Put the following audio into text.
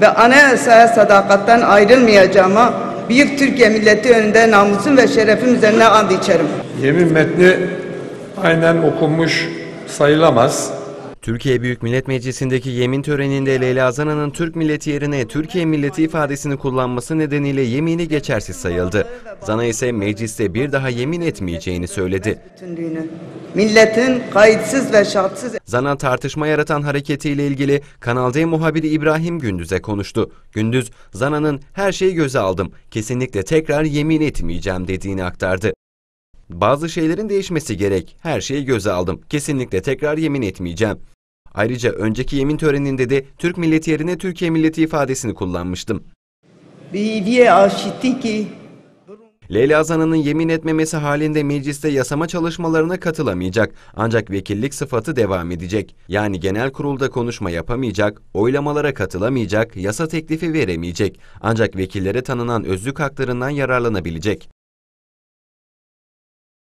ve anayasaya sadakatten ayrılmayacağıma büyük Türkiye milleti önünde namusum ve şerefim üzerine and içerim. Yemin metni aynen okunmuş sayılamaz. Türkiye Büyük Millet Meclisi'ndeki yemin töreninde Leyla Zana'nın Türk milleti yerine Türkiye milleti ifadesini kullanması nedeniyle yemini geçersiz sayıldı. Zana ise mecliste bir daha yemin etmeyeceğini söyledi. Milletin kayıtsız ve şartsız Zana tartışma yaratan hareketiyle ilgili Kanal D muhabiri İbrahim Gündüz'e konuştu. Gündüz, Zana'nın her şeyi göze aldım, kesinlikle tekrar yemin etmeyeceğim dediğini aktardı. Bazı şeylerin değişmesi gerek, her şeyi göze aldım, kesinlikle tekrar yemin etmeyeceğim. Ayrıca önceki yemin töreninde de Türk milleti yerine Türkiye milleti ifadesini kullanmıştım. Leyla Zana'nın yemin etmemesi halinde mecliste yasama çalışmalarına katılamayacak ancak vekillik sıfatı devam edecek. Yani genel kurulda konuşma yapamayacak, oylamalara katılamayacak, yasa teklifi veremeyecek ancak vekillere tanınan özlük haklarından yararlanabilecek.